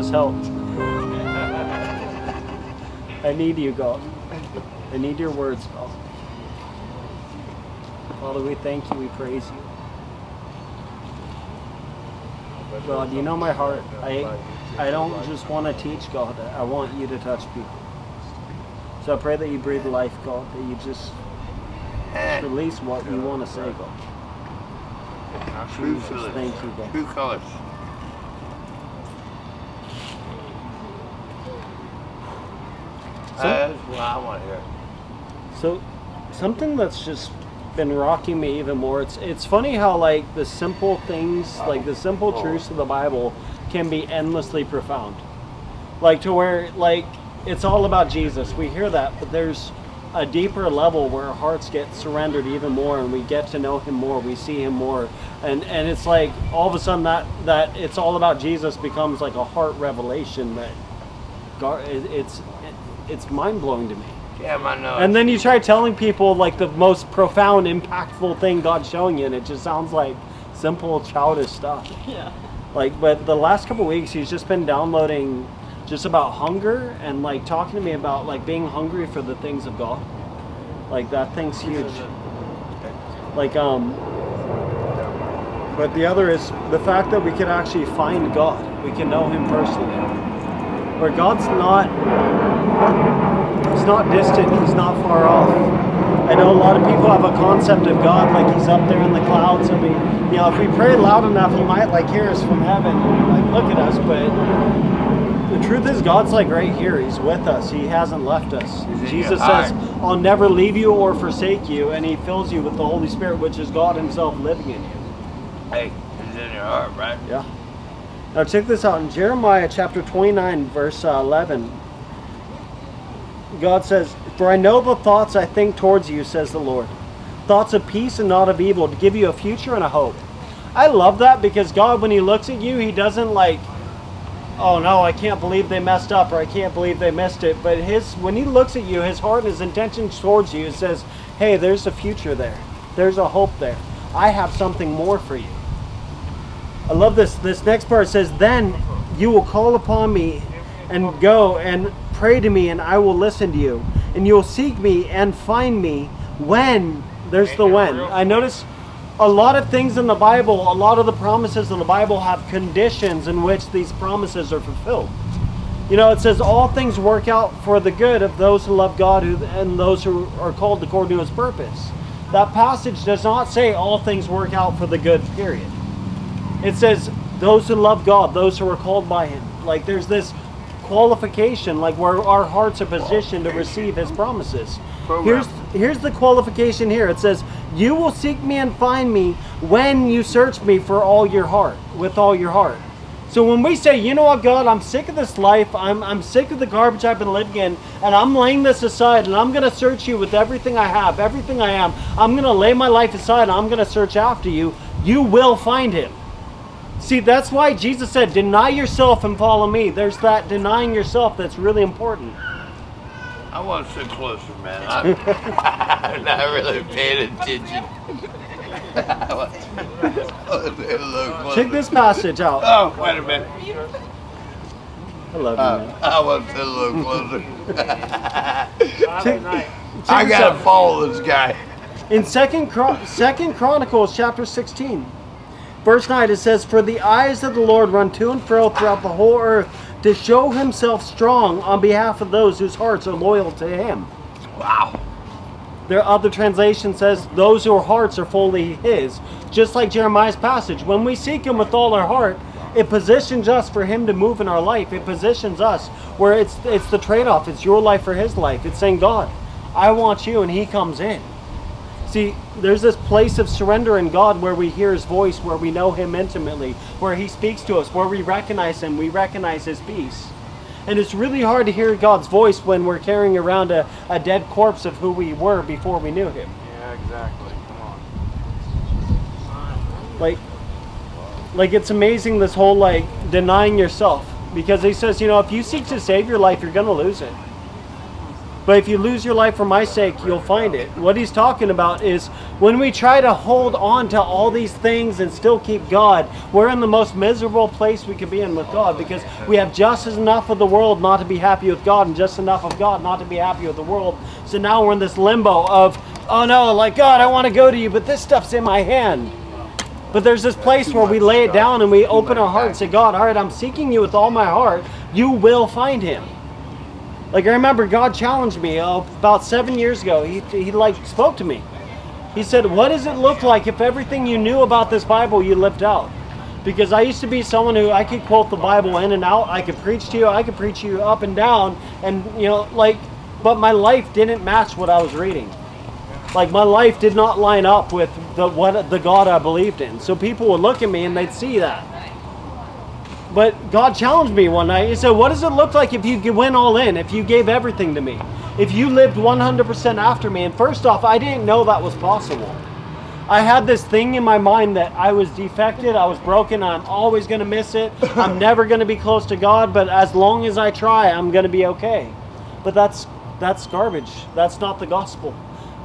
Jesus, help. I need you, God. I need your words, God. Father, we thank you, we praise you. God, you know my heart. I I don't just want to teach, God. I want you to touch people. So I pray that you breathe life, God, that you just release what you want to say, God. Jesus, thank you, God. True colors. So- That's what I want to hear. So, something that's just been rocking me even more. It's it's funny how like the simple things, like the simple oh. truths of the Bible, can be endlessly profound. Like to where like it's all about Jesus. We hear that, but there's a deeper level where our hearts get surrendered even more, and we get to know Him more. We see Him more, and and it's like all of a sudden that that it's all about Jesus becomes like a heart revelation that, God, it's it's mind blowing to me. Damn, I know. And then you try telling people like the most profound, impactful thing God's showing you, and it just sounds like simple, childish stuff. Yeah. Like, but the last couple weeks, he's just been downloading just about hunger and like talking to me about like being hungry for the things of God. Like that thing's huge. Like, um, but the other is the fact that we can actually find God. We can know Him personally. Where God's not He's not distant. He's not far off. I know a lot of people have a concept of God like He's up there in the clouds, and we, you know, if we pray loud enough, He might like hear us from heaven, and, like look at us. But the truth is, God's like right here. He's with us. He hasn't left us. Jesus says, "I'll never leave you or forsake you," and He fills you with the Holy Spirit, which is God Himself living in you. Hey, he's in your heart, right? Yeah. Now check this out in Jeremiah chapter 29, verse uh, 11. God says, For I know the thoughts I think towards you, says the Lord. Thoughts of peace and not of evil, to give you a future and a hope. I love that because God, when He looks at you, He doesn't like, oh no, I can't believe they messed up or I can't believe they missed it. But his when He looks at you, His heart and His intention towards you says, hey, there's a future there. There's a hope there. I have something more for you. I love this. This next part says, Then you will call upon me and go and pray to me, and I will listen to you. And you'll seek me and find me when. There's the when. I notice a lot of things in the Bible, a lot of the promises in the Bible have conditions in which these promises are fulfilled. You know, it says all things work out for the good of those who love God and those who are called according to his purpose. That passage does not say all things work out for the good, period. It says those who love God, those who are called by Him. Like there's this qualification, like where our hearts are positioned to receive His promises. Here's here's the qualification here. It says, "You will seek me and find me when you search me for all your heart, with all your heart." So when we say, "You know what, God, I'm sick of this life. I'm I'm sick of the garbage I've been living in, and I'm laying this aside, and I'm gonna search you with everything I have, everything I am. I'm gonna lay my life aside, and I'm gonna search after you. You will find Him." See, that's why Jesus said, deny yourself and follow me. There's that denying yourself that's really important. I want to sit closer, man. I'm, I'm not really paying attention. I want to sit a little closer. Check this passage out. Oh, wait a minute. I love you, Uh, man. I want to sit a little closer. Check, I check this gotta out. follow this guy. In Second, Chron- Second Chronicles chapter 16, verse 9, it says, For the eyes of the Lord run to and fro throughout the whole earth to show himself strong on behalf of those whose hearts are loyal to him. Wow. Their other translation says, those whose hearts are fully his. Just like Jeremiah's passage. When we seek him with all our heart, it positions us for him to move in our life. It positions us where it's it's the trade-off. It's your life for his life. It's saying, God, I want you, and he comes in. See, there's this place of surrender in God where we hear His voice, where we know Him intimately, where He speaks to us, where we recognize Him, we recognize His peace. And it's really hard to hear God's voice when we're carrying around a, a dead corpse of who we were before we knew Him. Yeah, exactly. Come on. Like, like it's amazing this whole like denying yourself because He says, you know, if you seek to save your life, you're gonna lose it. But if you lose your life for my sake, you'll find it. What he's talking about is when we try to hold on to all these things and still keep God, we're in the most miserable place we could be in with God because we have just enough of the world not to be happy with God and just enough of God not to be happy with the world. So now we're in this limbo of, oh no, like God, I want to go to you, but this stuff's in my hand. But there's this place where we lay it down and we open our heart and say, God, all right, I'm seeking you with all my heart. You will find him. Like I remember God challenged me uh, about seven years ago. He, he like spoke to me. He said, what does it look like if everything you knew about this Bible you lived out? Because I used to be someone who I could quote the Bible in and out. I could preach to you. I could preach you up and down. And, you know, like, but my life didn't match what I was reading like my life did not line up with the what the God I believed in. So people would look at me and they'd see that. But God challenged me one night. He said, "What does it look like if you went all in? If you gave everything to me? If you lived 100% after me?" And first off, I didn't know that was possible. I had this thing in my mind that I was defected, I was broken, I'm always going to miss it. I'm never going to be close to God, but as long as I try, I'm going to be okay. But that's that's garbage. That's not the gospel.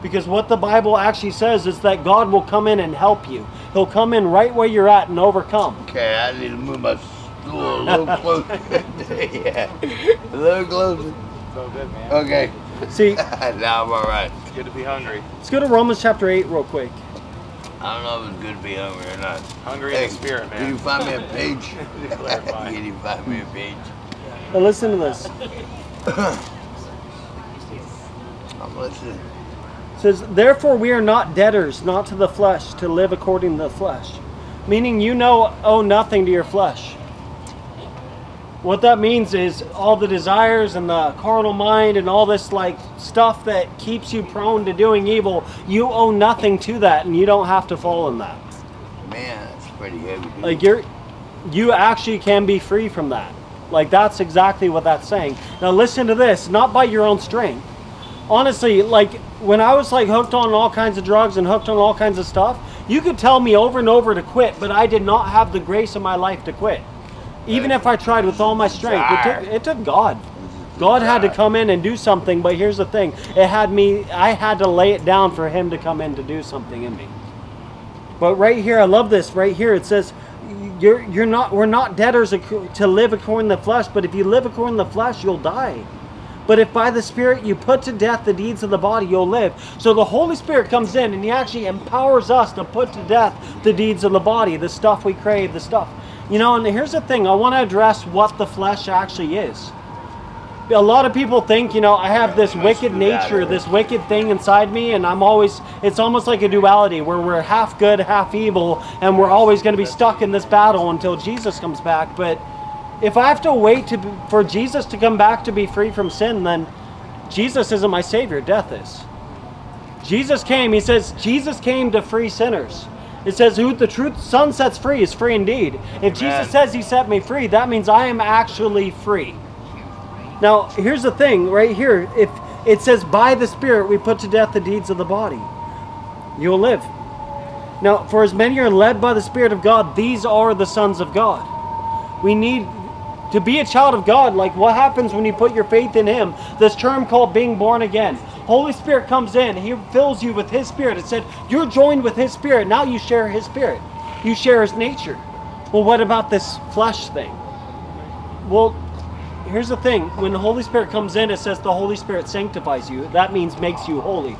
Because what the Bible actually says is that God will come in and help you. He'll come in right where you're at and overcome. Okay, I need to move my stool a little closer. yeah, a little closer. So good, man. Okay, See, now I'm all right. It's good to be hungry. let's go to Romans chapter 8 real quick. I don't know if it's good to be hungry or not. Hungry in the spirit, Can you find me a page? To clarify. can you find me a page? Now listen to this. I'm listening. It says, Therefore we are not debtors, not to the flesh, to live according to the flesh. Meaning you know owe nothing to your flesh. What that means is all the desires and the carnal mind and all this like stuff that keeps you prone to doing evil, you owe nothing to that and you don't have to fall in that. Man, that's pretty heavy. dude. Like you're you actually can be free from that. Like that's exactly what that's saying. Now listen to this, not by your own strength. Honestly, like when I was like hooked on all kinds of drugs and hooked on all kinds of stuff, you could tell me over and over to quit, but I did not have the grace in my life to quit. Even if I tried with all my strength, it took, it took God. God had to come in and do something, but here's the thing. It had me I had to lay it down for him to come in to do something in me. But right here, I love this. Right here, it says, "You're you're not we're not debtors to live according to the flesh, but if you live according to the flesh, you'll die. But if by the Spirit you put to death the deeds of the body, you'll live." So the Holy Spirit comes in and He actually empowers us to put to death the deeds of the body, the stuff we crave, the stuff. You know, and here's the thing. I want to address what the flesh actually is a lot of people think, you know, I have this wicked nature, this wicked thing inside me, and I'm always, it's almost like a duality where we're half good, half evil, and we're always going to be stuck in this battle until Jesus comes back. But if I have to wait to, be- for Jesus to come back to be free from sin, then Jesus isn't my Savior, death is. Jesus came, he says, Jesus came to free sinners. It says, who the truth Son sets free is free indeed. If Jesus says he set me free, that means I am actually free. Now, here's the thing right here. If it says, by the Spirit we put to death the deeds of the body, you'll live. Now, for as many are led by the Spirit of God, these are the sons of God. We need to be a child of God. Like, what happens when you put your faith in Him? This term called being born again. Holy Spirit comes in, He fills you with His Spirit. It said, You're joined with His Spirit. Now you share His Spirit, you share His nature. Well, what about this flesh thing? Well, here's the thing when the Holy Spirit comes in, it says the Holy Spirit sanctifies you. That means makes you holy.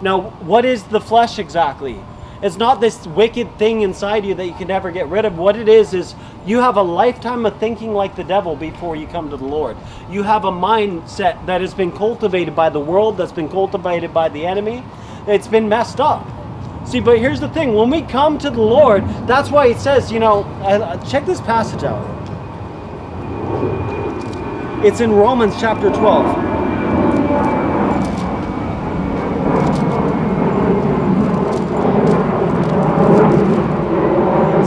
Now, what is the flesh exactly? It's not this wicked thing inside you that you can never get rid of. What it is, is you have a lifetime of thinking like the devil before you come to the Lord. You have a mindset that has been cultivated by the world, that's been cultivated by the enemy. It's been messed up. See, but here's the thing when we come to the Lord, that's why it says, you know, uh, uh, check this passage out. It's in Romans chapter 12.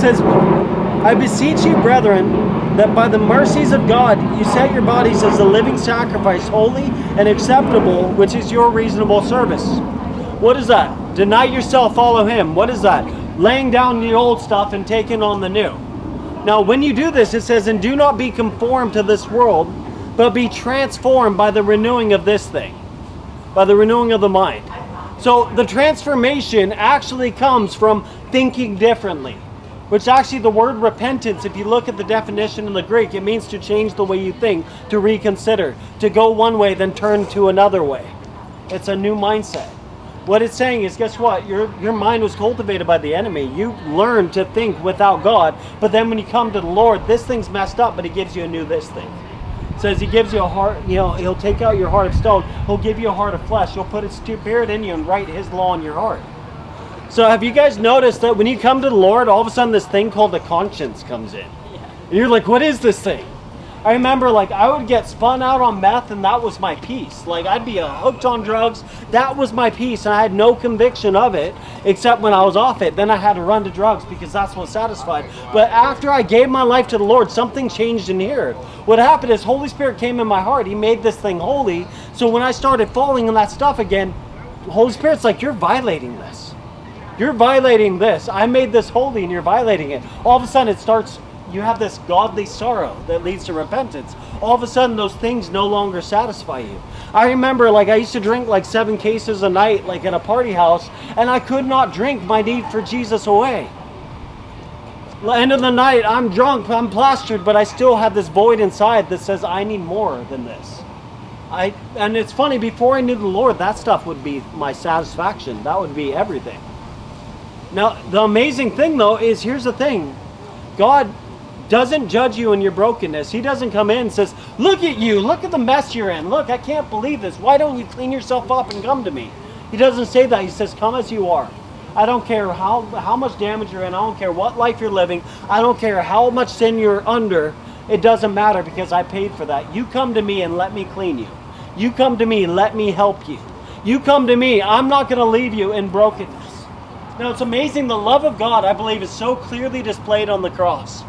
Says, I beseech you, brethren, that by the mercies of God you set your bodies as a living sacrifice, holy and acceptable, which is your reasonable service. What is that? Deny yourself, follow Him. What is that? Laying down the old stuff and taking on the new. Now, when you do this, it says, and do not be conformed to this world, but be transformed by the renewing of this thing. by the renewing of the mind. So the transformation actually comes from thinking differently, which actually the word repentance, if you look at the definition in the Greek, it means to change the way you think, to reconsider, to go one way, then turn to another way. It's a new mindset. What it's saying is, guess what? Your your mind was cultivated by the enemy. You learned to think without God, but then when you come to the Lord, this thing's messed up, but He gives you a new this thing. Says He gives you a heart. You know, He'll take out your heart of stone. He'll give you a heart of flesh. He'll put His spirit in you and write His law in your heart. So have you guys noticed that when you come to the Lord, all of a sudden this thing called the conscience comes in? Yeah. And you're like, what is this thing? I remember like I would get spun out on meth and that was my peace. Like I'd be uh, hooked on drugs. That was my peace and I had no conviction of it except when I was off it. Then I had to run to drugs because that's what satisfied. But after I gave my life to the Lord, something changed in here. What happened is Holy Spirit came in my heart. He made this thing holy. So when I started falling in that stuff again, Holy Spirit's like, you're violating this. You're violating this. I made this holy and you're violating it. All of a sudden it starts you have this godly sorrow that leads to repentance. All of a sudden, those things no longer satisfy you. I remember, like, I used to drink like seven cases a night, like in a party house, and I could not drink my need for Jesus away. End of the night, I'm drunk, I'm plastered, but I still have this void inside that says I need more than this. I and it's funny. Before I knew the Lord, that stuff would be my satisfaction. That would be everything. Now, the amazing thing though is here's the thing God doesn't judge you in your brokenness. He doesn't come in and says, Look at you, look at the mess you're in. Look, I can't believe this. Why don't you clean yourself up and come to me? He doesn't say that. He says, Come as you are. I don't care how, how much damage you're in. I don't care what life you're living. I don't care how much sin you're under. It doesn't matter because I paid for that. You come to me and let me clean you. You come to me and let me help you. You come to me. I'm not going to leave you in brokenness. Now, it's amazing. The love of God, I believe, is so clearly displayed on the cross.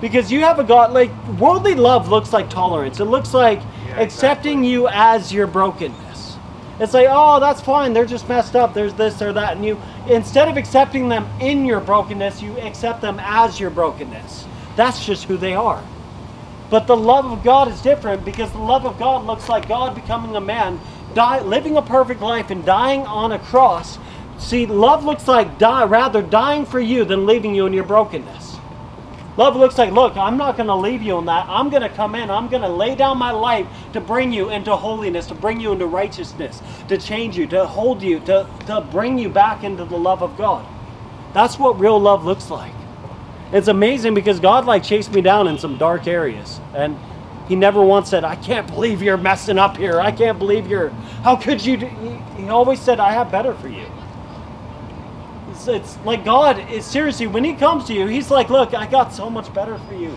Because you have a God, like, worldly love looks like tolerance. It looks like Yeah, accepting exactly. you as your brokenness. It's like, oh, that's fine. They're just messed up. There's this or that. And you, instead of accepting them in your brokenness, you accept them as your brokenness. That's just who they are. But the love of God is different because the love of God looks like God becoming a man, die, living a perfect life, and dying on a cross. See, love looks like die, rather dying for you than leaving you in your brokenness. Love looks like, look, I'm not going to leave you in that. I'm going to come in. I'm going to lay down my life to bring you into holiness, to bring you into righteousness, to change you, to hold you, to, to bring you back into the love of God. That's what real love looks like. It's amazing because God like chased me down in some dark areas and he never once said, I can't believe you're messing up here. I can't believe you're, how could you? Do? He, he always said, I have better for you. It's, like God is seriously, when he comes to you, he's like, look, I got so much better for you.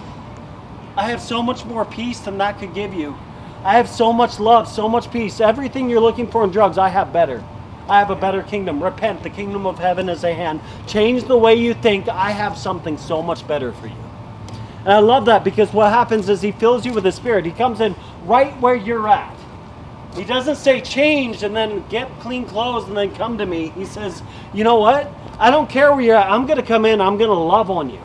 I have so much more peace than that could give you. I have so much love, so much peace. Everything you're looking for in drugs, I have better. I have a better kingdom. Repent. The kingdom of heaven is at hand. Change the way you think. I have something so much better for you. And I love that because what happens is he fills you with the Spirit. He comes in right where you're at. He doesn't say change and then get clean clothes and then come to me. He says, you know what? I don't care where you're at. I'm going to come in. I'm going to love on you.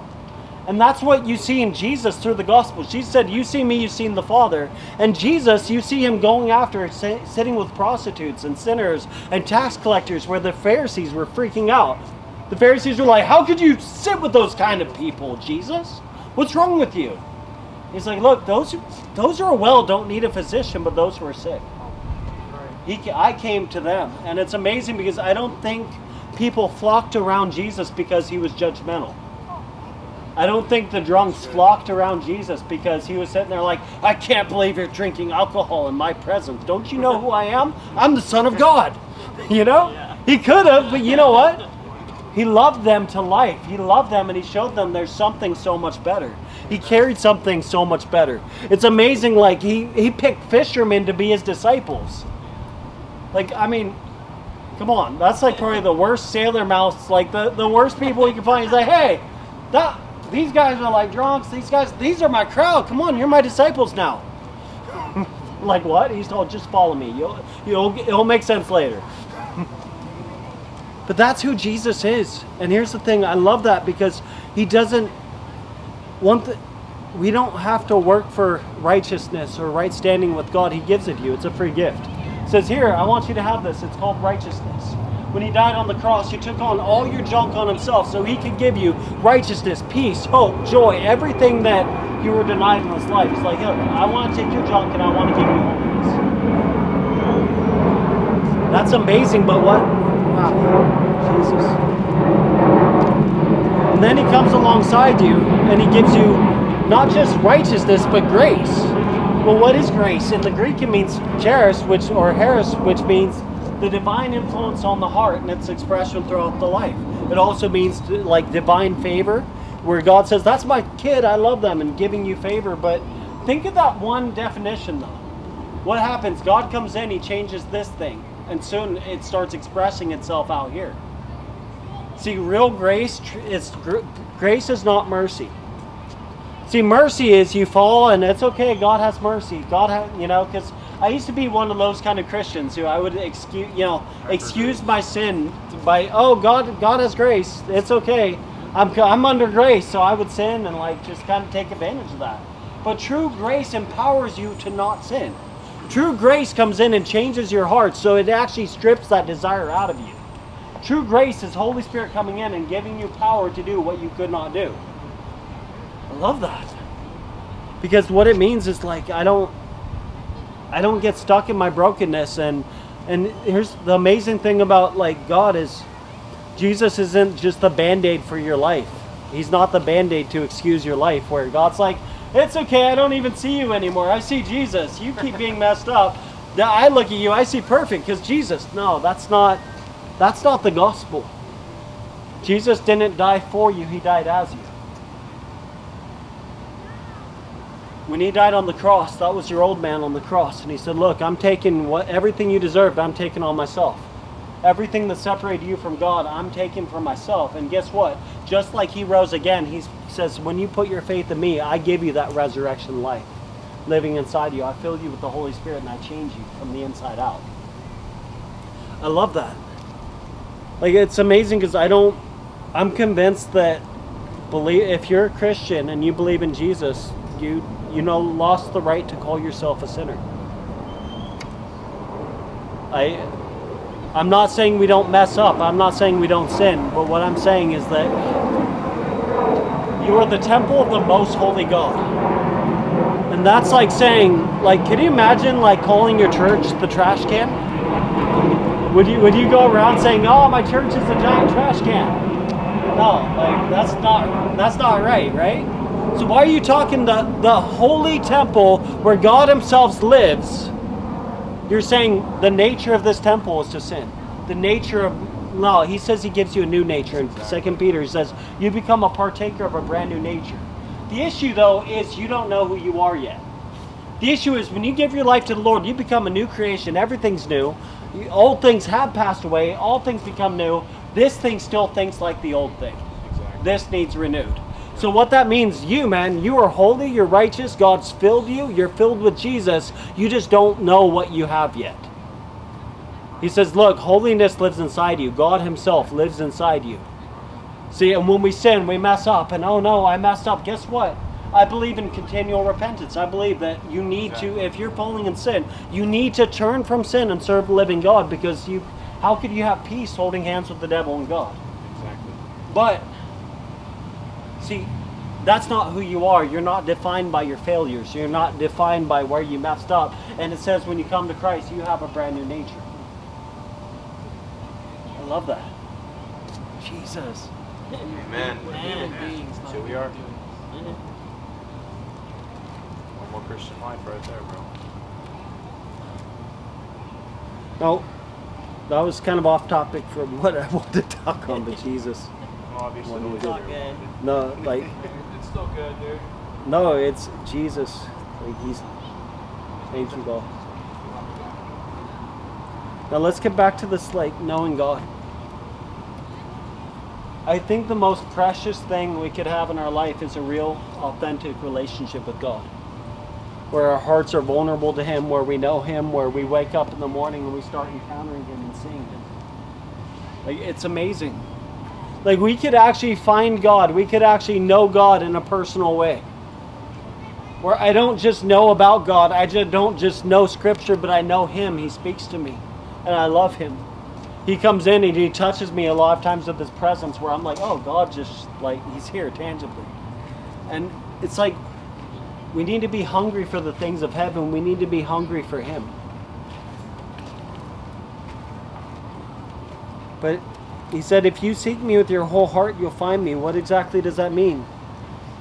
And that's what you see in Jesus through the gospel. She said, You see me, you've seen the Father. And Jesus, you see him going after, sitting with prostitutes and sinners and tax collectors, where the Pharisees were freaking out. The Pharisees were like, How could you sit with those kind of people, Jesus? What's wrong with you? He's like, Look, those, who- those who are well don't need a physician, but those who are sick. He, I came to them. And it's amazing because I don't think people flocked around Jesus because he was judgmental. I don't think the drunks flocked around Jesus because he was sitting there like, I can't believe you're drinking alcohol in my presence. Don't you know who I am? I'm the Son of God. You know? He could have, but you know what? He loved them to life. He loved them and he showed them there's something so much better. He carried something so much better. It's amazing, like, he, he picked fishermen to be his disciples. Like, I mean, come on. That's like probably the worst sailor mouths, like the, the worst people you can find. He's like, hey, that these guys are like drunks. These guys, these are my crowd. Come on, you're my disciples now. like what? He's told, just follow me. You'll, you'll, it'll make sense later. but that's who Jesus is. And here's the thing. I love that because he doesn't want the, we don't have to work for righteousness or right standing with God. He gives it to you. It's a free gift. Says here, I want you to have this. It's called righteousness. When he died on the cross, he took on all your junk on himself so he could give you righteousness, peace, hope, joy, everything that you were denied in this life. He's like, look, I want to take your junk and I want to give you holiness. That's amazing, but what? Wow. Jesus. And then he comes alongside you and he gives you not just righteousness, but grace. Well, what is grace? In the Greek, it means charis, which or haris, which means the divine influence on the heart and its expression throughout the life. It also means like divine favor, where God says, "That's my kid, I love them," and giving you favor. But think of that one definition, though. What happens? God comes in, He changes this thing, and soon it starts expressing itself out here. See, real grace is gr- grace is not mercy. See, mercy is you fall and it's okay. God has mercy. God, ha- you know, because I used to be one of those kind of Christians who I would excuse, you know, excuse my sin by, oh, God, God has grace. It's okay. I'm, I'm under grace, so I would sin and like just kind of take advantage of that. But true grace empowers you to not sin. True grace comes in and changes your heart, so it actually strips that desire out of you. True grace is Holy Spirit coming in and giving you power to do what you could not do. I love that. Because what it means is like I don't I don't get stuck in my brokenness and and here's the amazing thing about like God is Jesus isn't just the band-aid for your life. He's not the band-aid to excuse your life where God's like, It's okay, I don't even see you anymore. I see Jesus. You keep being messed up. Now I look at you, I see perfect because Jesus. No, that's not that's not the gospel. Jesus didn't die for you, he died as you. When he died on the cross, that was your old man on the cross. And he said, Look, I'm taking what everything you deserved, I'm taking on myself. Everything that separated you from God, I'm taking for myself. And guess what? Just like he rose again, he says, When you put your faith in me, I give you that resurrection life living inside you. I fill you with the Holy Spirit and I change you from the inside out. I love that. Like it's amazing because I don't I'm convinced that believe if you're a Christian and you believe in Jesus, you you know lost the right to call yourself a sinner. I I'm not saying we don't mess up. I'm not saying we don't sin, but what I'm saying is that you are the temple of the most holy God. And that's like saying like can you imagine like calling your church the trash can? Would you would you go around saying, "Oh, my church is a giant trash can"? No, like that's not that's not right, right? So why are you talking the the holy temple where God Himself lives? You're saying the nature of this temple is to sin. The nature of no, He says He gives you a new nature. In Second Peter, He says you become a partaker of a brand new nature. The issue though is you don't know who you are yet. The issue is when you give your life to the Lord, you become a new creation. Everything's new. Old things have passed away. All things become new. This thing still thinks like the old thing. This needs renewed. So what that means, you man, you are holy, you're righteous, God's filled you, you're filled with Jesus. You just don't know what you have yet. He says, look, holiness lives inside you. God himself lives inside you. See, and when we sin, we mess up, and oh no, I messed up. Guess what? I believe in continual repentance. I believe that you need to, if you're falling in sin, you need to turn from sin and serve the living God because you, how could you have peace holding hands with the devil and God? Exactly. But, see, that's not who you are. You're not defined by your failures. You're not defined by where you messed up. And it says when you come to Christ, you have a brand new nature. I love that. Jesus. Amen. Man. So we are. One more Christian life right there, bro. No, that was kind of off topic from what I wanted to talk on, but Jesus. Obviously, One we more. do. Not good. No, like, It's still good, dude. no, it's Jesus. Like, he's changed it all. Now let's get back to this, like, knowing God. I think the most precious thing we could have in our life is a real, authentic relationship with God. Where our hearts are vulnerable to Him, where we know Him, where we wake up in the morning and we start encountering Him and seeing Him. Like, it's amazing. Like, we could actually find God, we could actually know God in a personal way. where I don't just know about God, I just don't just know Scripture, but I know Him. He speaks to me, and I love Him. He comes in and He touches me a lot of times with His presence, where I'm like, oh, God just like He's here tangibly, and it's like we need to be hungry for the things of heaven. We need to be hungry for Him. But he said, If you seek me with your whole heart, you'll find me. What exactly does that mean?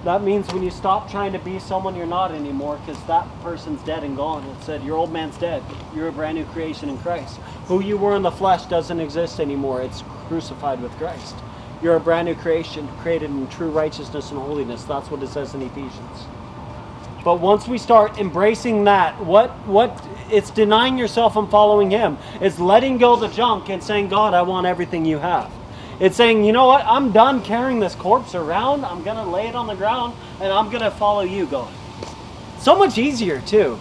That means when you stop trying to be someone you're not anymore, because that person's dead and gone. It said, Your old man's dead. You're a brand new creation in Christ. Who you were in the flesh doesn't exist anymore. It's crucified with Christ. You're a brand new creation, created in true righteousness and holiness. That's what it says in Ephesians. But once we start embracing that, what what it's denying yourself and following him. It's letting go the junk and saying, God, I want everything you have. It's saying, you know what, I'm done carrying this corpse around. I'm gonna lay it on the ground and I'm gonna follow you, God. So much easier too.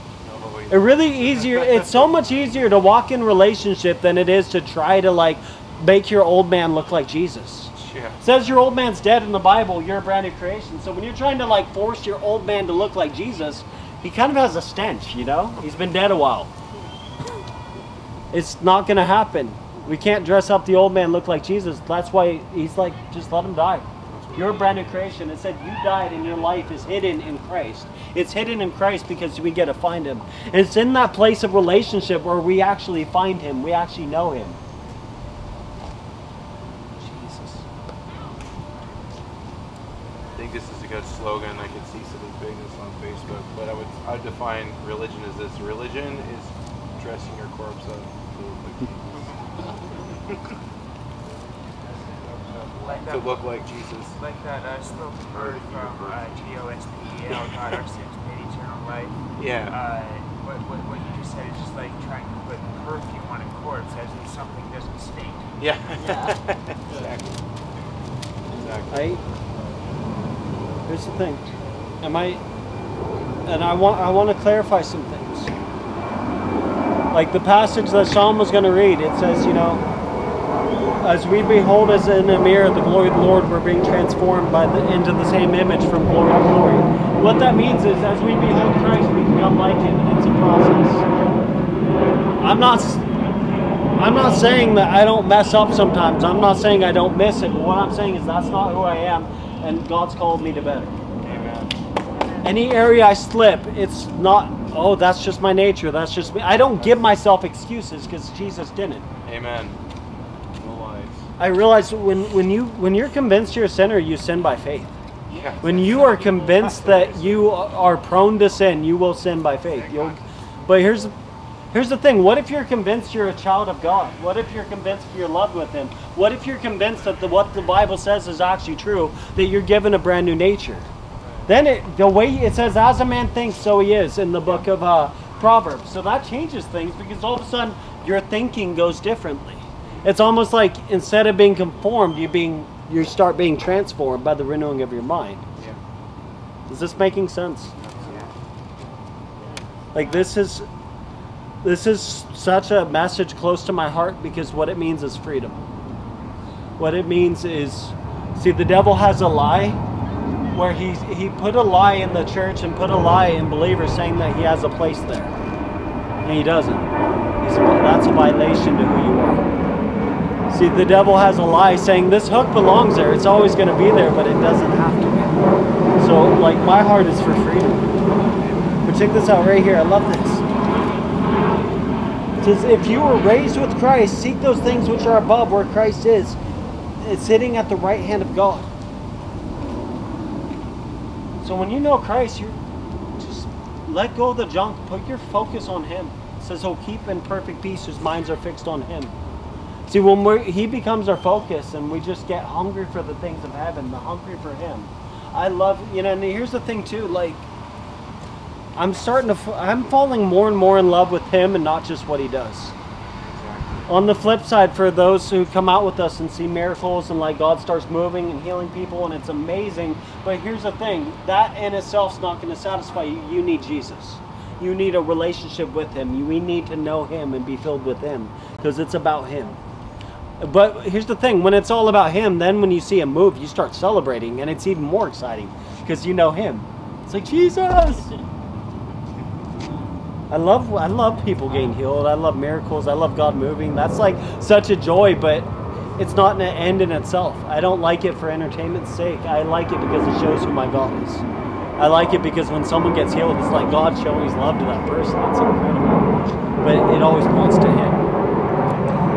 It really easier it's so much easier to walk in relationship than it is to try to like make your old man look like Jesus. Yeah. Says your old man's dead in the Bible, you're a brand new creation. So when you're trying to like force your old man to look like Jesus, he kind of has a stench, you know? He's been dead a while. It's not to happen. We can't dress up the old man look like Jesus. That's why he's like, just let him die. You're a brand new creation. It said you died and your life is hidden in Christ. It's hidden in Christ because we get to find him. And it's in that place of relationship where we actually find him. We actually know him. Jesus. I think this is a good slogan. I could see some big this on Facebook, but I would I would define religion as this: religion is dressing your corpse up to look like Jesus. Like to that, look like Jesus. like that uh, spoken word from uh, G-O-S-P-E-L, God our sins made eternal life. Yeah. Uh, what, what, what you just said is just like trying to put perfume on a corpse as if something doesn't stink. Yeah. Yeah. exactly. Exactly. I here's the thing. Am I and I want I want to clarify some things. Like the passage that Psalm was going to read, it says, you know, as we behold as in a mirror the glory of the Lord, we're being transformed by the into the same image from glory to glory. What that means is, as we behold Christ, we become like Him, and it's a process. I'm not. I'm not saying that I don't mess up sometimes. I'm not saying I don't miss it. But what I'm saying is that's not who I am, and God's called me to better. Amen. Any area I slip, it's not. Oh, that's just my nature. That's just me. I don't give myself excuses because Jesus didn't. Amen. No lies. I realize when when you when you're convinced you're a sinner, you sin by faith. Yeah. When you are convinced that you are prone to sin, you will sin by faith. You'll, but here's here's the thing. What if you're convinced you're a child of God? What if you're convinced you're loved with Him? What if you're convinced that the, what the Bible says is actually true? That you're given a brand new nature? Then it the way it says, "As a man thinks, so he is" in the book of uh, Proverbs. So that changes things because all of a sudden your thinking goes differently. It's almost like instead of being conformed, you being you start being transformed by the renewing of your mind. Yeah. Is this making sense? Like this is this is such a message close to my heart because what it means is freedom. What it means is see the devil has a lie where he he put a lie in the church and put a lie in believers saying that he has a place there. And he doesn't. He's, that's a violation to who you are. See, the devil has a lie saying this hook belongs there. It's always going to be there, but it doesn't have to be. So, like, my heart is for freedom. But check this out right here. I love this. Says, if you were raised with Christ, seek those things which are above where Christ is. Sitting at the right hand of God. So when you know Christ, you just let go of the junk. Put your focus on Him. It says He'll keep in perfect peace whose minds are fixed on Him. See, when He becomes our focus, and we just get hungry for the things of heaven, the hungry for Him. I love, you know. And here's the thing too, like I'm starting to, I'm falling more and more in love with Him, and not just what He does. On the flip side, for those who come out with us and see miracles and like God starts moving and healing people and it's amazing. But here's the thing that in itself's not going to satisfy you. You need Jesus. You need a relationship with Him. You, we need to know Him and be filled with Him because it's about Him. But here's the thing when it's all about Him, then when you see Him move, you start celebrating and it's even more exciting because you know Him. It's like, Jesus! I love I love people getting healed. I love miracles. I love God moving. That's like such a joy, but it's not an end in itself. I don't like it for entertainment's sake. I like it because it shows who my God is. I like it because when someone gets healed, it's like God showing His love to that person. That's incredible. But it always points to Him.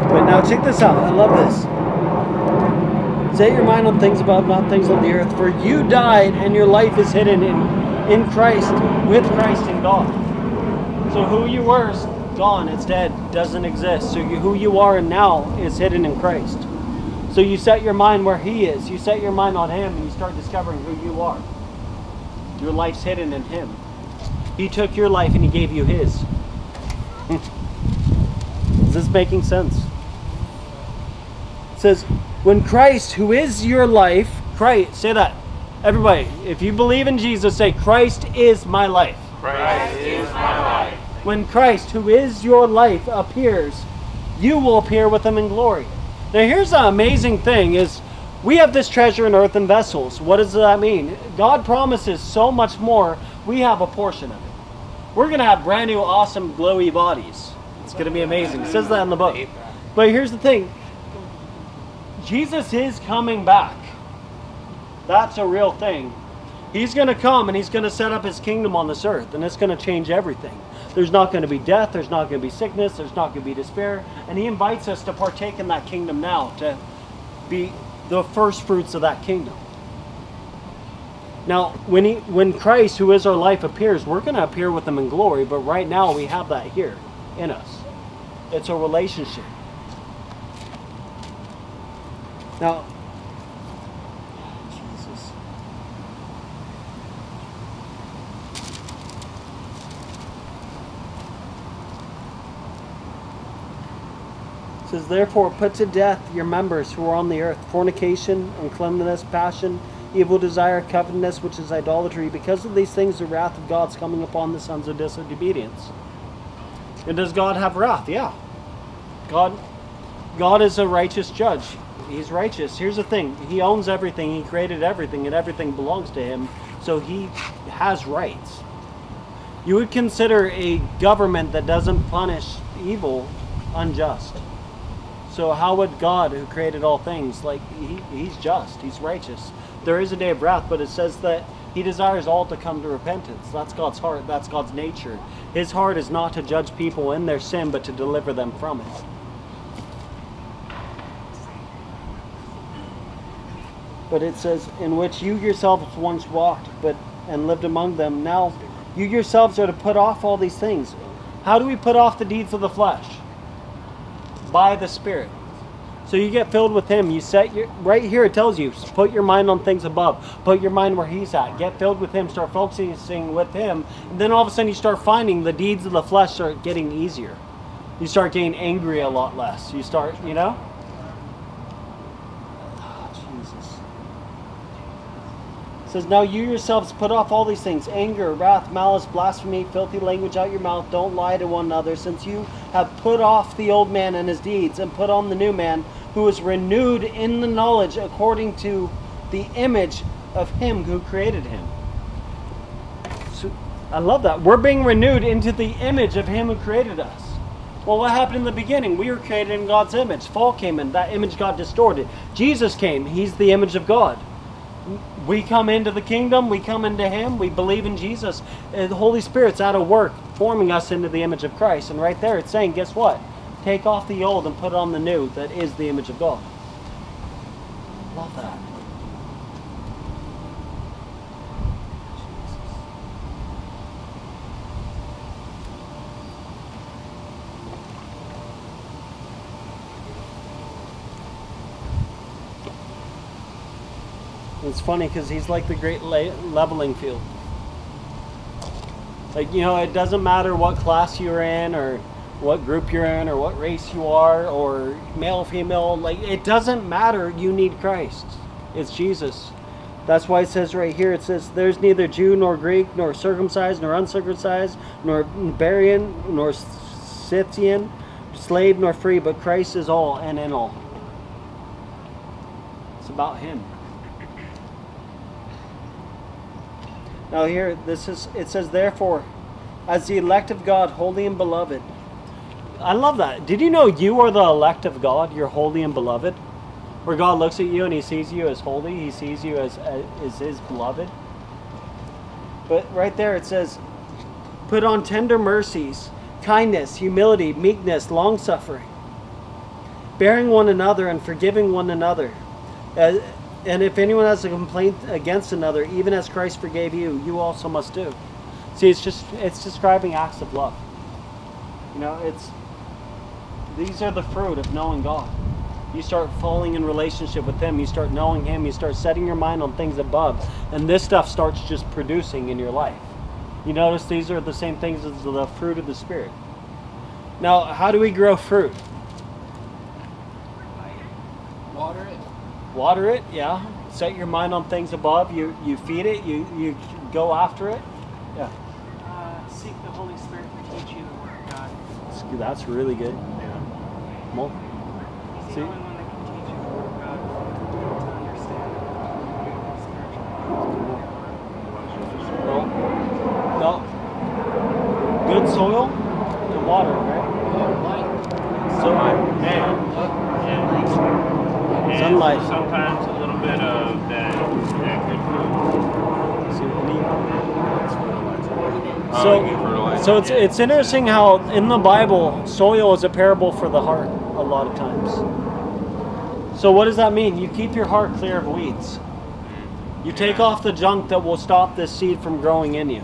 But now check this out. I love this. Set your mind on things above, not things on the earth. For you died, and your life is hidden in, in Christ, with Christ in God. So who you were is gone. It's dead. Doesn't exist. So you, who you are and now is hidden in Christ. So you set your mind where He is. You set your mind on Him, and you start discovering who you are. Your life's hidden in Him. He took your life and He gave you His. is this making sense? It says, when Christ, who is your life, Christ, say that. Everybody, if you believe in Jesus, say, Christ is my life. Christ is my life. When Christ, who is your life, appears, you will appear with him in glory. Now here's the amazing thing is we have this treasure in earthen vessels. What does that mean? God promises so much more. We have a portion of it. We're going to have brand new, awesome, glowy bodies. It's going to be amazing. It says that in the book. But here's the thing Jesus is coming back. That's a real thing. He's going to come and he's going to set up his kingdom on this earth, and it's going to change everything. There's not going to be death, there's not going to be sickness, there's not going to be despair. And he invites us to partake in that kingdom now, to be the first fruits of that kingdom. Now, when he, when Christ, who is our life, appears, we're going to appear with him in glory. But right now, we have that here in us. It's a relationship. Now, Jesus. It says, Therefore, put to death your members who are on the earth fornication, uncleanness, passion, evil desire, covetousness, which is idolatry. Because of these things, the wrath of God's coming upon the sons of disobedience. And does God have wrath? Yeah. God, God is a righteous judge. He's righteous. Here's the thing He owns everything, He created everything, and everything belongs to Him. So He has rights. You would consider a government that doesn't punish evil unjust. So how would God, who created all things, like he, He's just, He's righteous. There is a day of wrath, but it says that He desires all to come to repentance. That's God's heart. That's God's nature. His heart is not to judge people in their sin, but to deliver them from it. but it says, in which you yourselves once walked, but and lived among them. Now you yourselves are to put off all these things. How do we put off the deeds of the flesh? By the Spirit. So you get filled with Him. You set your right here. It tells you put your mind on things above. Put your mind where He's at. Get filled with Him. Start focusing with Him, and then all of a sudden you start finding the deeds of the flesh start getting easier. You start getting angry a lot less. You start, you know. Ah, Jesus. Says, Now you yourselves put off all these things anger, wrath, malice, blasphemy, filthy language out your mouth. Don't lie to one another, since you have put off the old man and his deeds, and put on the new man, who is renewed in the knowledge according to the image of him who created him. So, I love that. We're being renewed into the image of him who created us. Well, what happened in the beginning? We were created in God's image. Fall came in. That image got distorted. Jesus came. He's the image of God. We come into the kingdom. We come into Him. We believe in Jesus. And the Holy Spirit's out of work, forming us into the image of Christ. And right there, it's saying, guess what? Take off the old and put on the new. That is the image of God. Love that. It's funny because he's like the great leveling field. Like, you know, it doesn't matter what class you're in or what group you're in or what race you are or male female. Like, it doesn't matter. You need Christ. It's Jesus. That's why it says right here, it says, There's neither Jew nor Greek, nor circumcised nor uncircumcised, nor barbarian nor Scythian, slave nor free, but Christ is all and in all. It's about Him. Now here, this is it says, therefore, as the elect of God, holy and beloved. I love that. Did you know you are the elect of God? You're holy and beloved. Where God looks at you and He sees you as holy, He sees you as as His beloved. But right there it says, "Put on tender mercies, kindness, humility, meekness, long suffering, bearing one another and forgiving one another." And if anyone has a complaint against another, even as Christ forgave you, you also must do. See, it's just it's describing acts of love. You know, it's these are the fruit of knowing God. You start falling in relationship with Him. You start knowing Him. You start setting your mind on things above, and this stuff starts just producing in your life. You notice these are the same things as the fruit of the Spirit. Now, how do we grow fruit? Water it. Water it, yeah. Set your mind on things above. You you feed it. You you go after it. Yeah, Uh, seek the Holy Spirit to teach you the Word of God. That's- really good. He's See? the only one that can teach you the Word of God to understand spiritual well, well, good soil and water, right? So, And Sunlight. Sometimes a little bit of that, that good food. so we need- Oh, So, you fertilize so it's it's interesting how in the Bible soil is a parable for the heart a lot of times. So what does that mean? You keep your heart clear of weeds. You take off the junk that will stop this seed from growing in you.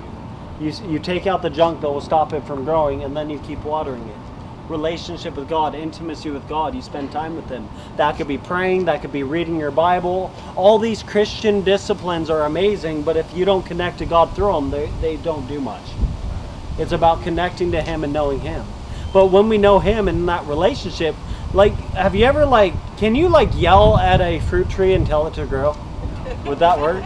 You you take out the junk that will stop it from growing, and then you keep watering it. Relationship with God, intimacy with God. You spend time with Him. That could be praying. That could be reading your Bible. All these Christian disciplines are amazing, but if you don't connect to God through them, they, they don't do much. It's about connecting to Him and knowing Him. But when we know Him in that relationship, like, have you ever like, can you like yell at a fruit tree and tell it to grow? Would that work?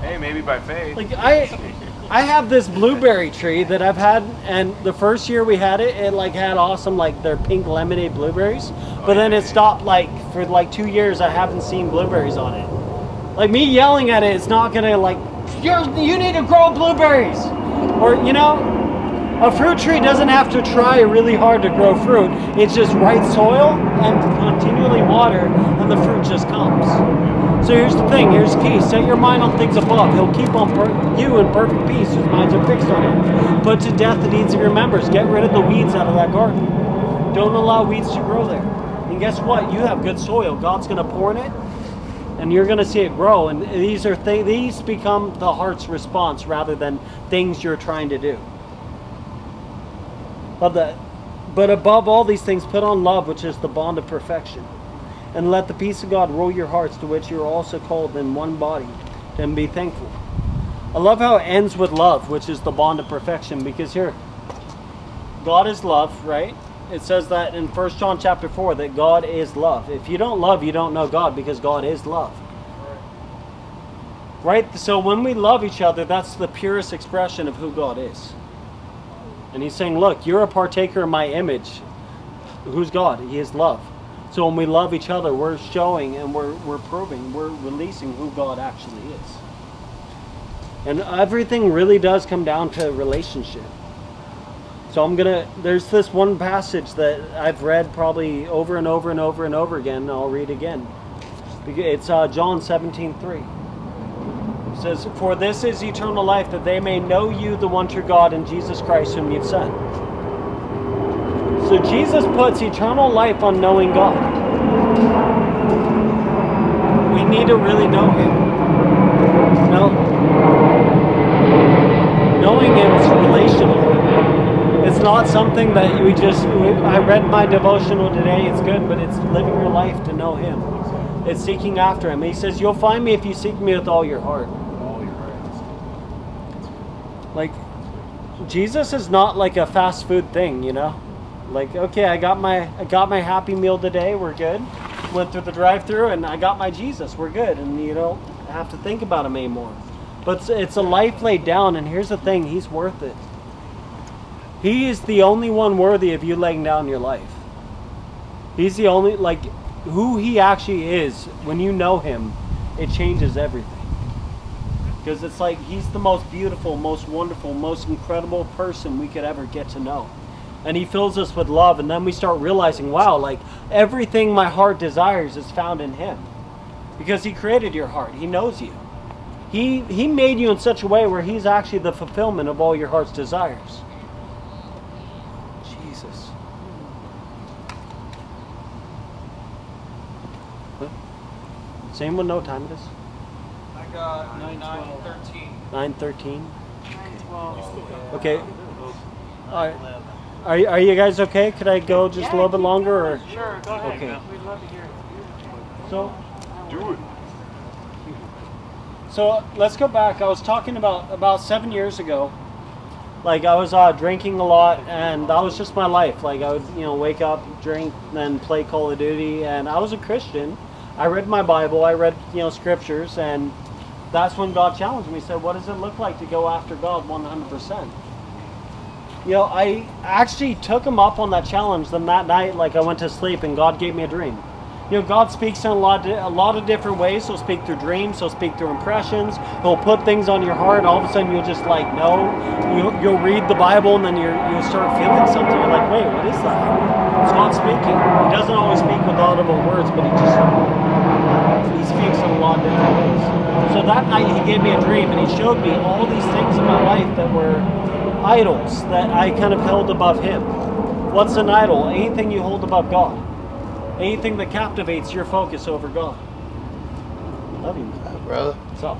Hey, maybe by faith. Like I, I have this blueberry tree that I've had, and the first year we had it, it like had awesome like their pink lemonade blueberries. But then it stopped like for like two years. I haven't seen blueberries on it. Like me yelling at it, it's not gonna like you're you need to grow blueberries, or you know. A fruit tree doesn't have to try really hard to grow fruit. It's just right soil and continually water, and the fruit just comes. So here's the thing. Here's the key. Set your mind on things above. He'll keep on you in perfect peace whose minds are fixed on Him. Put to death the deeds of your members. Get rid of the weeds out of that garden. Don't allow weeds to grow there. And guess what? You have good soil. God's going to pour in it, and you're going to see it grow. And these are th- these become the heart's response rather than things you're trying to do. Love that. But above all these things, put on love, which is the bond of perfection. And let the peace of God rule your hearts, to which you are also called in one body, and be thankful. I love how it ends with love, which is the bond of perfection, because here, God is love, right? It says that in 1 John chapter 4 that God is love. If you don't love, you don't know God because God is love. Right? So when we love each other, that's the purest expression of who God is. And he's saying, Look, you're a partaker of my image. Who's God? He is love. So when we love each other, we're showing and we're, we're proving, we're releasing who God actually is. And everything really does come down to relationship. So I'm gonna. There's this one passage that I've read probably over and over and over and over again. And I'll read again. It's uh, John 17:3. It says, "For this is eternal life, that they may know you, the one true God, and Jesus Christ, whom you've sent." So Jesus puts eternal life on knowing God. We need to really know Him. Now, knowing Him is relational. It's not something that we just. I read my devotional today. It's good, but it's living your life to know Him. It's seeking after Him. He says, "You'll find me if you seek me with all your heart." Like, Jesus is not like a fast food thing, you know. Like, okay, I got my I got my Happy Meal today. We're good. Went through the drive-through and I got my Jesus. We're good, and you don't have to think about Him anymore. But it's, it's a life laid down, and here's the thing: He's worth it. He is the only one worthy of you laying down your life. He's the only like who he actually is. When you know him, it changes everything. Because it's like he's the most beautiful, most wonderful, most incredible person we could ever get to know. And he fills us with love, and then we start realizing, wow, like everything my heart desires is found in him. Because he created your heart, he knows you. He, he made you in such a way where he's actually the fulfillment of all your heart's desires. Jesus. Does anyone know what time it is? I got 913. 9.13? Okay. All right. Are, are you guys okay? Could I go just a little bit longer? Or? Sure, go ahead. Okay. We'd love to hear it. So, Do it. So let's go back. I was talking about about seven years ago. Like I was uh, drinking a lot, and that was just my life. Like I would, you know, wake up, drink, then play Call of Duty, and I was a Christian. I read my Bible. I read, you know, scriptures, and that's when God challenged me. He said, "What does it look like to go after God 100%?" You know, I actually took him up on that challenge. Then that night, like I went to sleep, and God gave me a dream. You know, God speaks in a lot, a lot of different ways. He'll speak through dreams. He'll speak through impressions. He'll put things on your heart, all of a sudden you'll just like know. You'll, you'll read the Bible, and then you're, you'll start feeling something. You're like, wait, what is that? It's God speaking. He doesn't always speak with audible words, but he just he speaks in a lot of different ways. So that night he gave me a dream, and he showed me all these things in my life that were idols that I kind of held above him. What's an idol? Anything you hold above God. Anything that captivates your focus over God. Love you. Uh, brother. So,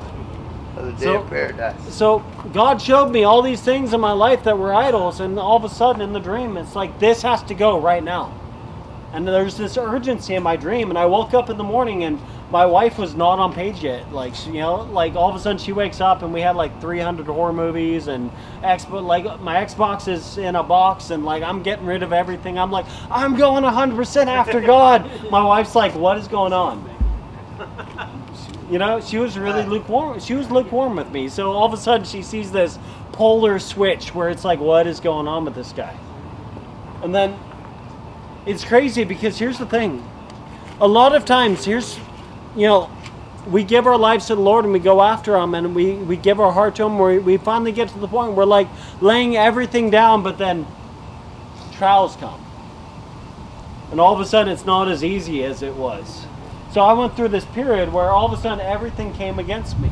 Another day So- of paradise. so God showed me all these things in my life that were idols, and all of a sudden in the dream, it's like this has to go right now. And there's this urgency in my dream, and I woke up in the morning, and my wife was not on page yet. Like she- you know, like all of a sudden she wakes up, and we had like 300 horror movies, and Xbox. Like my Xbox is in a box, and like I'm getting rid of everything. I'm like, I'm going 100% after God. my wife's like, what is going on? You know, she was really lukewarm. She was lukewarm with me. So all of a sudden, she sees this polar switch where it's like, what is going on with this guy? And then it's crazy because here's the thing. A lot of times, here's, you know, we give our lives to the Lord and we go after Him and we, we give our heart to Him. Where we finally get to the point where we're like laying everything down, but then trials come. And all of a sudden, it's not as easy as it was. So I went through this period where all of a sudden everything came against me.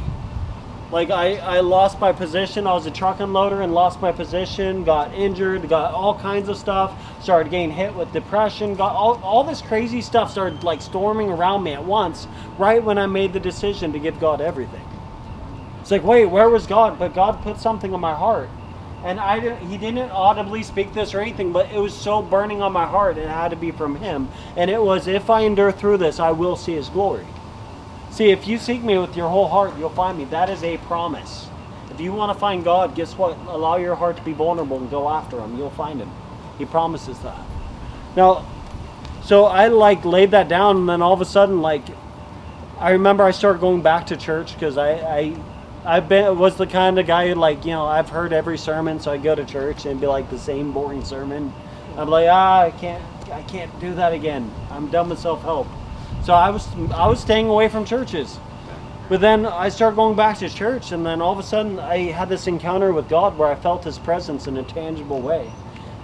Like I, I lost my position. I was a truck unloader and lost my position, got injured, got all kinds of stuff, started getting hit with depression, got all, all this crazy stuff started like storming around me at once, right when I made the decision to give God everything. It's like, wait, where was God? But God put something in my heart. And I didn't, he didn't audibly speak this or anything, but it was so burning on my heart, it had to be from him. And it was, if I endure through this, I will see his glory. See, if you seek me with your whole heart, you'll find me. That is a promise. If you want to find God, guess what? Allow your heart to be vulnerable and go after him. You'll find him. He promises that. Now, so I like laid that down, and then all of a sudden, like, I remember I started going back to church because I, I, I've been was the kind of guy who like you know I've heard every sermon, so I go to church and be like the same boring sermon. I'm like ah I can't I can't do that again. I'm done with self help. So I was I was staying away from churches. But then I started going back to church, and then all of a sudden I had this encounter with God where I felt His presence in a tangible way,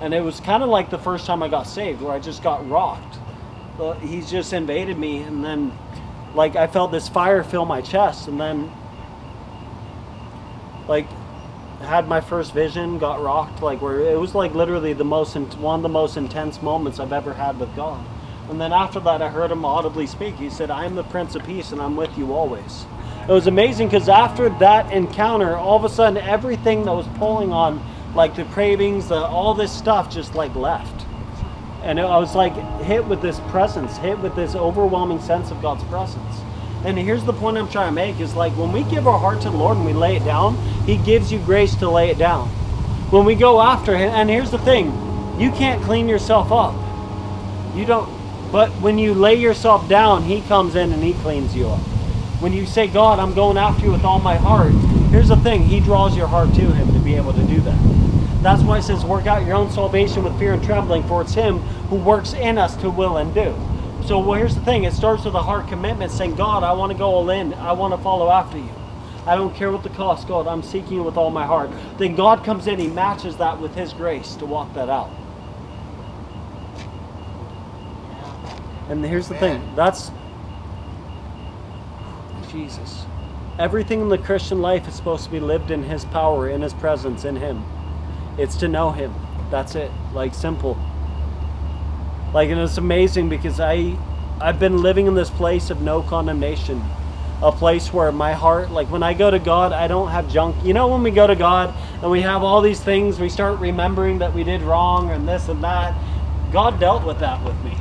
and it was kind of like the first time I got saved, where I just got rocked. Uh, but He's just invaded me, and then like I felt this fire fill my chest, and then like had my first vision, got rocked, like where it was like literally the most one of the most intense moments I've ever had with God. And then after that, I heard him audibly speak. He said, "I am the Prince of Peace, and I'm with you always." It was amazing because after that encounter, all of a sudden, everything that was pulling on, like the cravings, the, all this stuff, just like left. And I was like hit with this presence, hit with this overwhelming sense of God's presence. And here's the point I'm trying to make is like when we give our heart to the Lord and we lay it down, He gives you grace to lay it down. When we go after Him, and here's the thing you can't clean yourself up. You don't, but when you lay yourself down, He comes in and He cleans you up. When you say, God, I'm going after you with all my heart, here's the thing He draws your heart to Him to be able to do that. That's why it says, work out your own salvation with fear and trembling, for it's Him who works in us to will and do. So well, here's the thing it starts with a heart commitment saying, God, I want to go all in. I want to follow after you. I don't care what the cost, God. I'm seeking you with all my heart. Then God comes in, He matches that with His grace to walk that out. And here's the thing that's Jesus. Everything in the Christian life is supposed to be lived in His power, in His presence, in Him. It's to know Him. That's it. Like simple. Like and it's amazing because I I've been living in this place of no condemnation. A place where my heart, like when I go to God, I don't have junk. You know, when we go to God and we have all these things, we start remembering that we did wrong and this and that. God dealt with that with me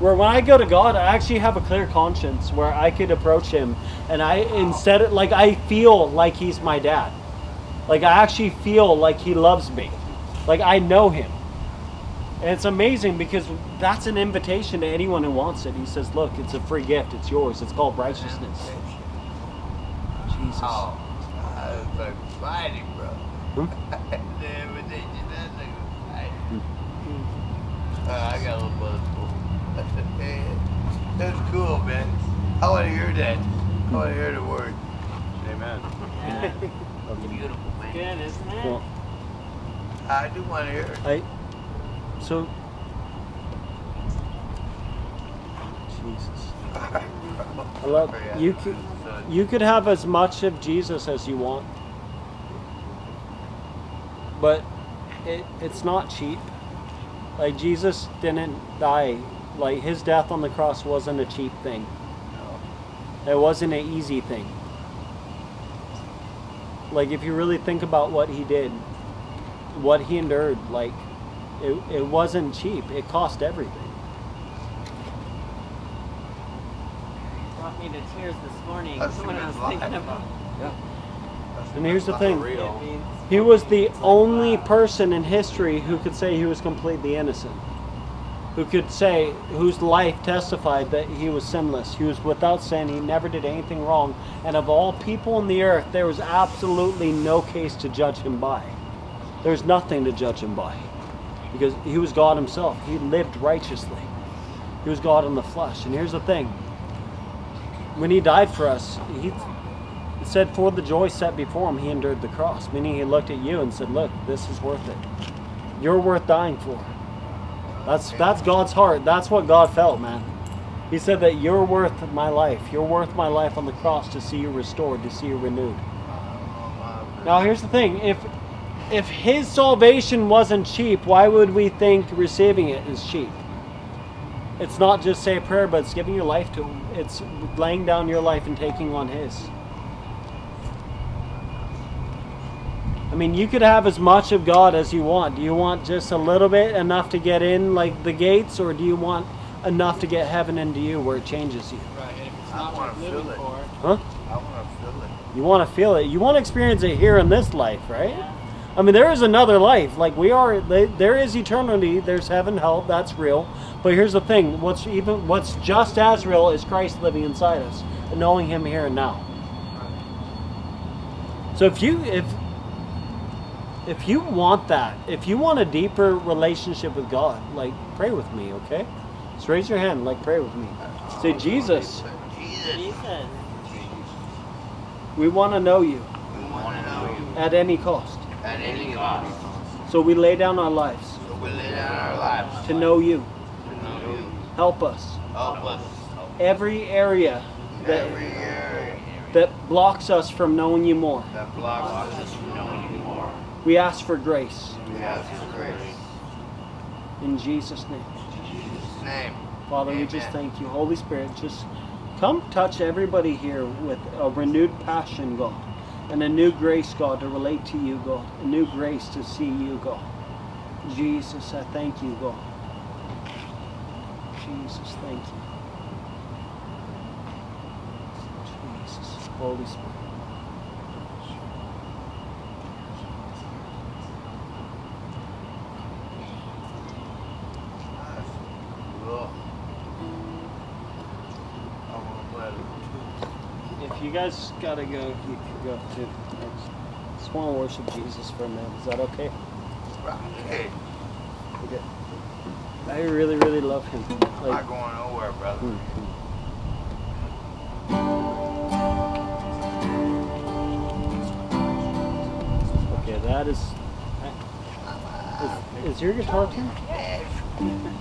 where when I go to God, I actually have a clear conscience where I could approach Him, and I instead like I feel like He's my dad, like I actually feel like He loves me, like I know Him, and it's amazing because that's an invitation to anyone who wants it. He says, "Look, it's a free gift. It's yours. It's called righteousness." Jesus. Oh, I was fighting, bro. Hmm? the invitation, that nigga was fighting. Uh, I got a little buzz full. That's cool, man. I want to hear that. I want to hear the word. Amen. Beautiful, man. Good, isn't it? Well, I do want to hear it. I so Jesus. I love you could you could have as much of Jesus as you want. But it, it's not cheap. Like Jesus didn't die like his death on the cross wasn't a cheap thing. No. It wasn't an easy thing. Like if you really think about what he did, what he endured, like it, it wasn't cheap. It cost everything. Brought me to tears this morning That's when I was good thinking life. about And here's the thing. Real. He was the only person in history who could say he was completely innocent. Who could say, whose life testified that he was sinless. He was without sin. He never did anything wrong. And of all people in the earth, there was absolutely no case to judge him by. There's nothing to judge him by. Because he was God himself. He lived righteously. He was God in the flesh. And here's the thing. When he died for us, he said, For the joy set before him, he endured the cross. Meaning he looked at you and said, Look, this is worth it. You're worth dying for. That's that's God's heart. That's what God felt, man. He said that you're worth my life. You're worth my life on the cross to see you restored, to see you renewed. Now here's the thing. If if his salvation wasn't cheap, why would we think receiving it is cheap? It's not just say a prayer, but it's giving your life to him. It's laying down your life and taking on his. Mean, you could have as much of God as you want. Do you want just a little bit, enough to get in like the gates, or do you want enough to get heaven into you where it changes you? Right, and if it's I not wanna worth feel living it. for, Huh? I want to feel it. You want to feel it. You want to experience it here in this life, right? I mean, there is another life. Like we are, there is eternity. There's heaven, hell. That's real. But here's the thing: what's even what's just as real is Christ living inside us and knowing Him here and now. So if you if if you want that, if you want a deeper relationship with God, like pray with me, okay? Just raise your hand, like pray with me. Say, Jesus, Jesus, we want to know you we want to know you at any cost. at any cost. So we lay down our lives So we lay down our lives to know you. to know you. Help us. Help us. Every area that, Every area that blocks us from knowing you more, that blocks us from knowing you more. We ask for grace. We ask for grace. In Jesus' name. In Jesus' name. Father, we just thank you. Holy Spirit, just come touch everybody here with a renewed passion, God, and a new grace, God, to relate to you, God, a new grace to see you, God. Jesus, I thank you, God. Jesus, thank you. Jesus, Holy Spirit. guys gotta go. You can go too. I just want to worship Jesus for a minute. Is that okay? Okay. I really, really love him. Like, not going nowhere, brother. Mm -hmm. Okay, that is. Is, is your guitar tuned?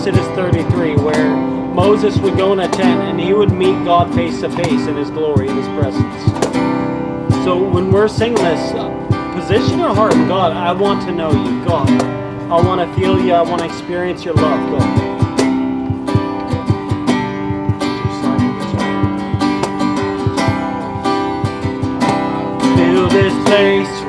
Exodus 33, where Moses would go in a tent and he would meet God face to face in his glory, in his presence. So when we're singing this, uh, position your heart, God, I want to know you, God. I want to feel you, I want to experience your love, God. place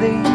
Valley.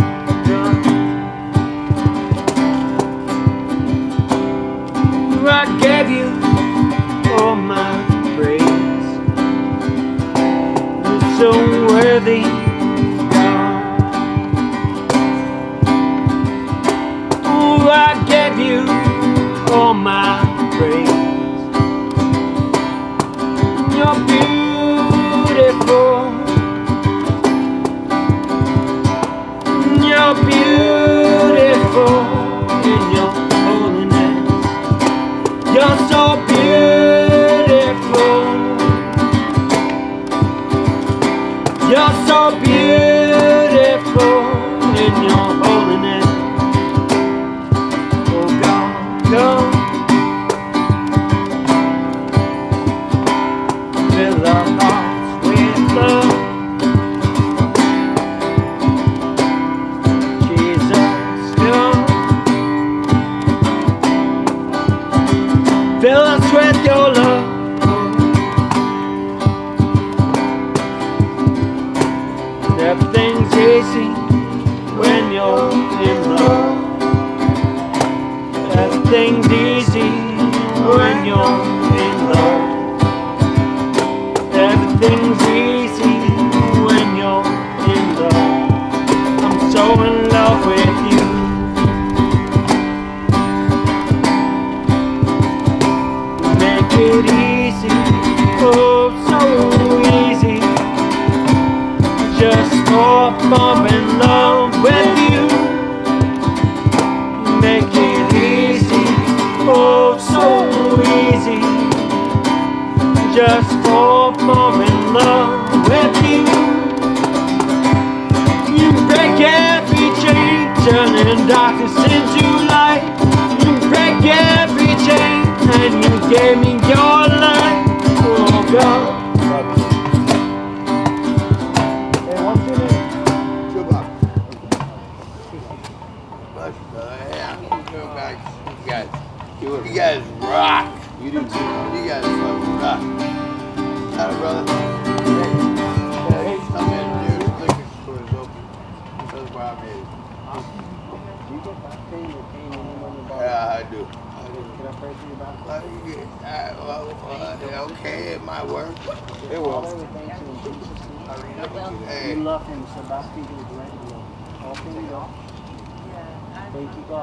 Darkness into. You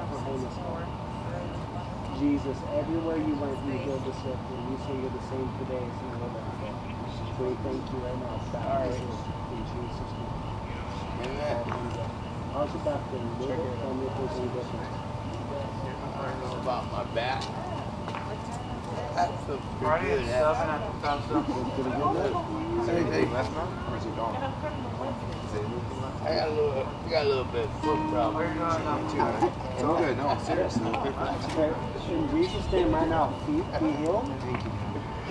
Thank you, God, for wholeness. God. Jesus, everywhere you went, you healed the sick, and you say you're the same today as you were yesterday. So we thank you right now. Baptize us in Jesus' name. amen. How's your back feeling? Move it. Tell me if there's any difference. I don't know about my back. That feels pretty Friday good. at huh? seven at the Fausto. It's pretty good now. Hey, hey, Or is it gone? I got a little, I got a little bit of foot problem. are you doing now? It's all good. No, seriously. Okay, In Jesus' name right now, feet be healed.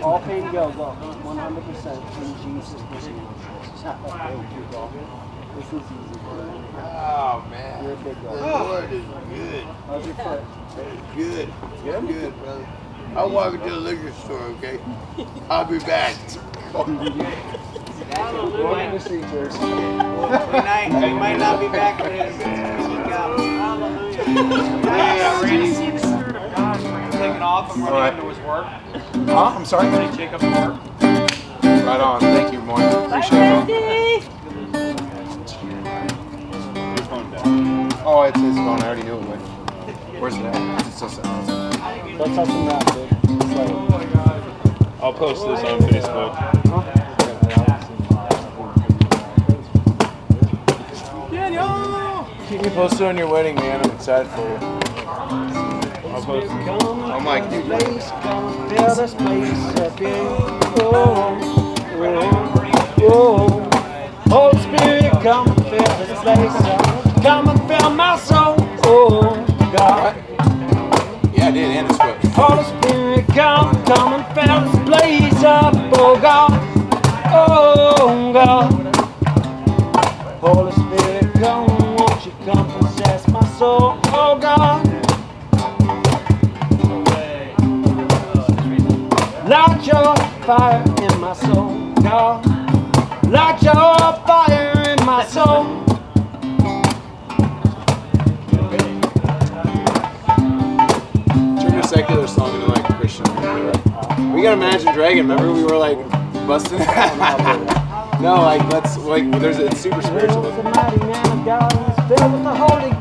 All pain goes go. 100% in Jesus' name. Thank you, God. This is easy. Oh man, You're a big the guy. Lord is good. How's your foot? It's good. It's good, brother. I'll walk into the liquor store, okay? I'll be back. Welcome to see church. We might, we might not be back for this. Week out. Hallelujah. Hey, Randy, see the Spirit of God when you're taking off and running Alright. into his work. Huh? I'm sorry. Take Jacob to work. Right on. Thank you, Moy. Appreciate it. Oh, it's his phone. I already knew it would. Where's it at? It's just Let's have some rap, dude. It's like, oh I'll post this on Facebook. Keep me posted on your wedding, man. I'm excited for you. I'll post it. I'm like, dude, place, come this place up here. Oh, oh, oh. Holy Spirit, come and fill this place up. Come and fill my soul. Oh, God. yeah, I did, and his foot. Holy Spirit, come, come and fill this place up, oh God, oh God. Holy Spirit, come, won't you come possess my soul, oh God. Light your fire in my soul, God. Light your fire in my soul. Turn a secular song into like a Christian. We got Imagine Dragon. Remember we were like busting. no, like let's like there's it's super spiritual. Filled with the Holy